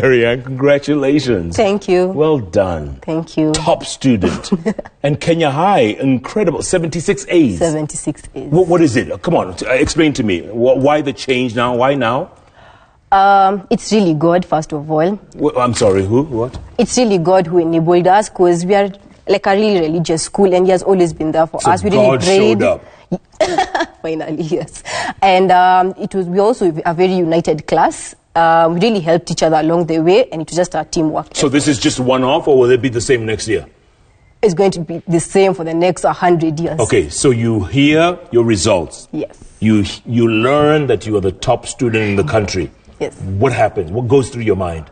Maryanne, congratulations. Thank you. Well done. Thank you. Top student. and Kenya High, incredible. 76 A's. 76 A's. What, what is it? Come on, uh, explain to me. Wh- Why the change now? Why now? Um, it's really God, first of all. Wh- I'm sorry, who? What? It's really God who enabled us because we are like a really religious school and He has always been there for So us. We God really prayed. showed up. Finally, yes. And um, it was we also a very united class. Um, we really helped each other along the way, and it was just our teamwork. So this is just one off, or will it be the same next year? It's going to be the same for the next 100 years. Okay, so you hear your results. Yes. You you learn that you are the top student in the country. Yes. What happens? What goes through your mind?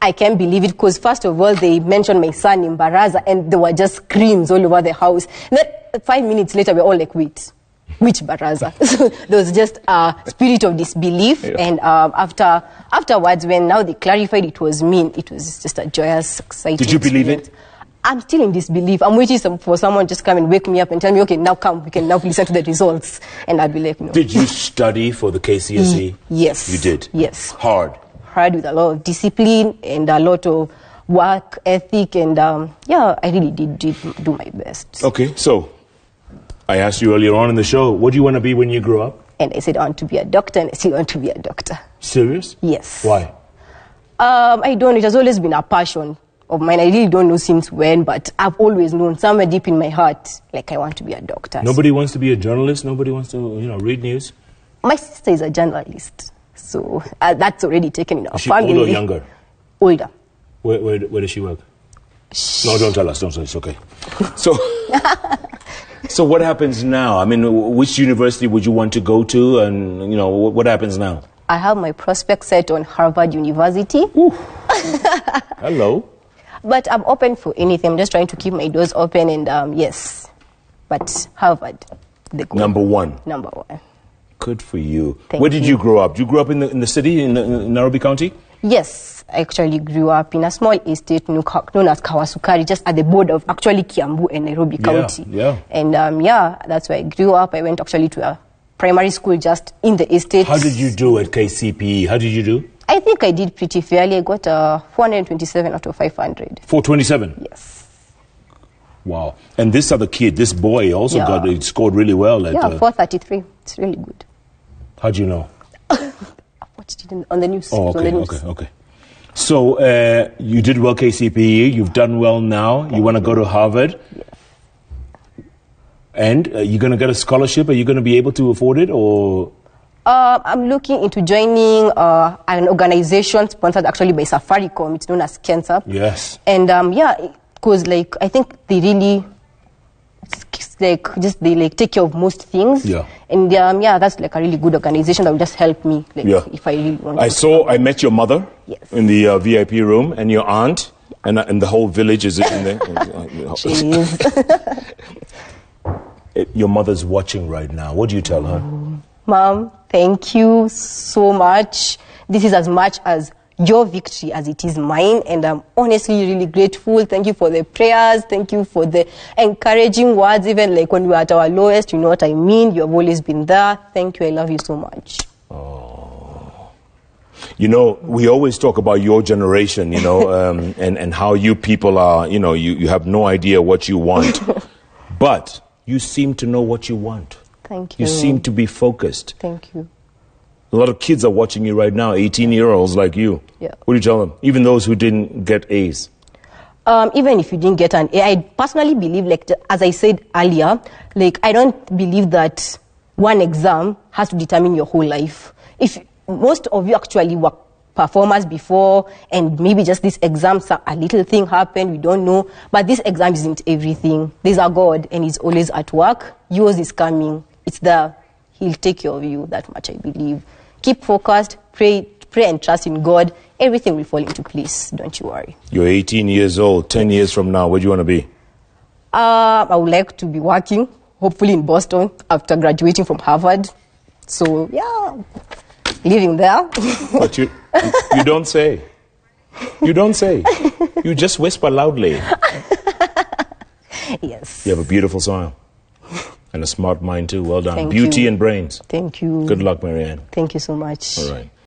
I can't believe it because first of all they mentioned my son in Barasa and there were just screams all over the house. Then five minutes later we're all like, wait, which Barasa? so there was just a spirit of disbelief. Yeah. And um, after afterwards, when now they clarified it was me, it was just a joyous, exciting. Did you believe it? I'm still in disbelief. I'm waiting some, for someone just come and wake me up and tell me, okay, now come, we can now listen to the results. And I'd be like, no. Did you study for the KCSE? Yes. You did? Yes. Hard. hard with a lot of discipline and a lot of work ethic and um, yeah i really did, did do my best Okay, so I asked you earlier on in the show, what do you want to be when you grow up? and i said i want to be a doctor and i still want to be a doctor Serious? yes Why? um, i don't know it has always been a passion of mine i really don't know since when but i've always known somewhere deep in my heart like i want to be a doctor Nobody wants to be a journalist. Nobody wants to, you know, read news. my sister is a journalist so uh, that's already taken in our Is she family older or younger? older Where, where, where does she work? No, don't tell us. Don't say it's okay. So, so what happens now? I mean, which university would you want to go to, and you know, wh- what happens now? i have my prospect set on harvard university Hello. But I'm open for anything. I'm just trying to keep my doors open and um, yes. But Harvard, the goal. Number one. Number one. Good for you. Thank Where did you. you grow up? Did you grow up in the in the city in, in Nairobi County. Yes, I actually grew up in a small estate known as Kahawa Sukari, just at the border of actually Kiambu and Nairobi Yeah, County. yeah. And um, yeah, that's where I grew up. I went actually to a primary school just in the estate. How did you do at KCPE? How did you do? I think I did pretty fairly. I got uh, 427 out of 500. Four twenty-seven. Yes. Wow. And this other kid, this boy, also Yeah. got he scored really well. At, Yeah, uh, 433. It's really good. How do you know? Watched it in, on the news. Oh, It was on okay, news. okay, okay. So uh, you did well KCPE. You've done well now. You want to go to Harvard. And uh, you're going to get a scholarship. Are you going to be able to afford it, or Uh, I'm looking into joining uh, an organization sponsored actually by Safaricom. It's known as KenSAP. yes? And um, yeah, because like I think they really like just they like take care of most things. Yeah. And um, yeah, that's like a really good organization that will just help me. Like Yeah. if I really want. I saw. I met your mother Yes. in the uh, VIP room, and your aunt, and uh, and the whole village is in there. It- your mother's watching right now. What do you tell her? Mom, thank you so much. This is as much as your victory as it is mine, and I'm honestly really grateful. Thank you for the prayers. Thank you for the encouraging words, even like when we were at our lowest. You know what I mean. You have always been there. Thank you. I love you so much. You know, we always talk about your generation, you know, um, and, and how you people are, you know, you, you have no idea what you want. but you seem to know what you want. Thank you. You seem to be focused. Thank you. A lot of kids are watching you right now, 18 year olds like you. Yeah. What do you tell them? Even those who didn't get A's. Um, even if you didn't get an A, I personally believe, like as I said earlier, like I don't believe that one exam has to determine your whole life. If most of you actually were performers before, and maybe just this exam, a little thing happened, we don't know. But this exam isn't everything. There's a God, and He's always at work. Yours is coming. It's there. He'll take care of you. That much I believe. Keep focused. Pray, pray, and trust in God. Everything will fall into place. Don't you worry. You're 18 years old. 10 years from now, where do you want to be? Uh, I would like to be working, hopefully in Boston, after graduating from Harvard. So, yeah, living there. But you, you, you don't say. You don't say. You just whisper loudly. yes. You have a beautiful smile and a smart mind too. Well done. Thank Beauty you. and brains. Thank you. Good luck, Maryanne. Thank you so much. All right.